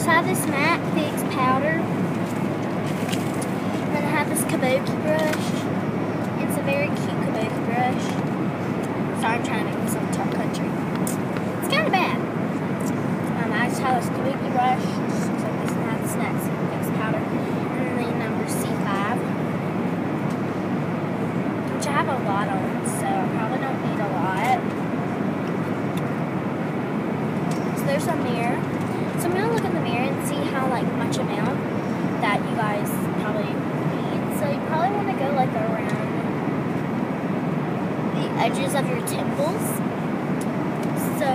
So I have this matte fix powder. And then I have this kabuki brush. It's a very cute kabuki brush. Sorry, I'm trying to make myself top country. It's kind of bad. Um, I just have this kabuki brush. Like this and I have this matte fix powder. And then the number C5. Which I have a lot on, so I probably don't need a lot. So there's a mirror. So I'm gonna look in the mirror and see how like much amount that you guys probably need. So you probably want to go like around the edges of your temples. So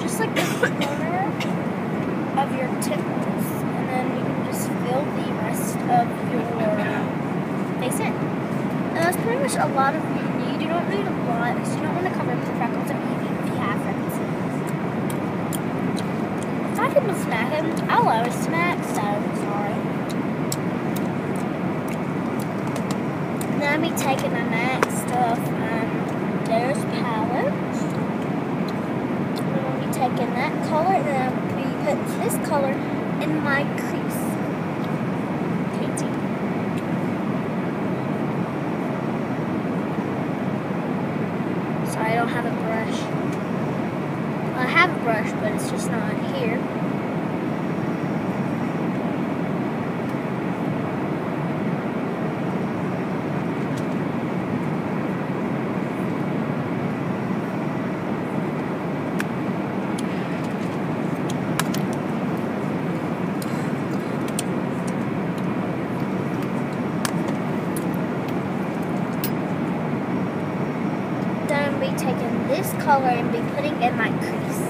just like the corner of your temples, and then you can just fill the rest of your face in. And that's pretty much a lot of what you need. You don't need a lot because you don't want to cover up the freckles if you, if you have freckles. If I could smack him, I'll always smack, so I'm be taking my MAC stuff and there's palette. I'm to be taking that color and to be putting this color in my crease. Painting. Sorry, I don't have a brush. Well, I have a brush, but it's just not here. Then I'll be taking this color and be putting in my crease.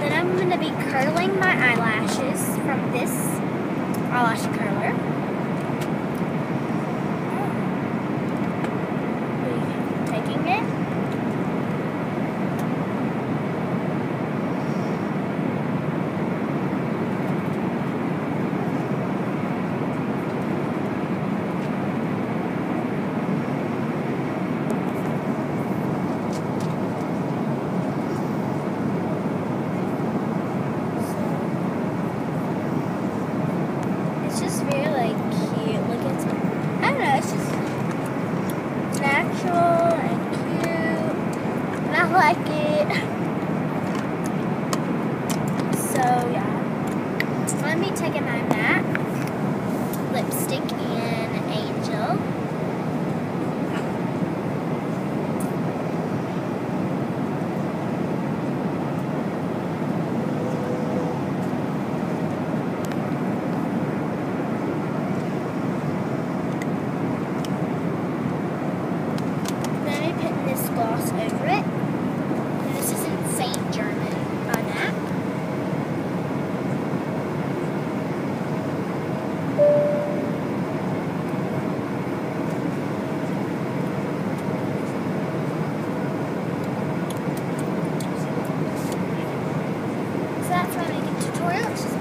Then I'm going to be curling my eyelashes from this eyelash curler. Be Taking it. It's just very like cute. Look at I don't know, it's just natural and cute. And I like it. gloss over it. This is insane German on that. So that's my making tutorials.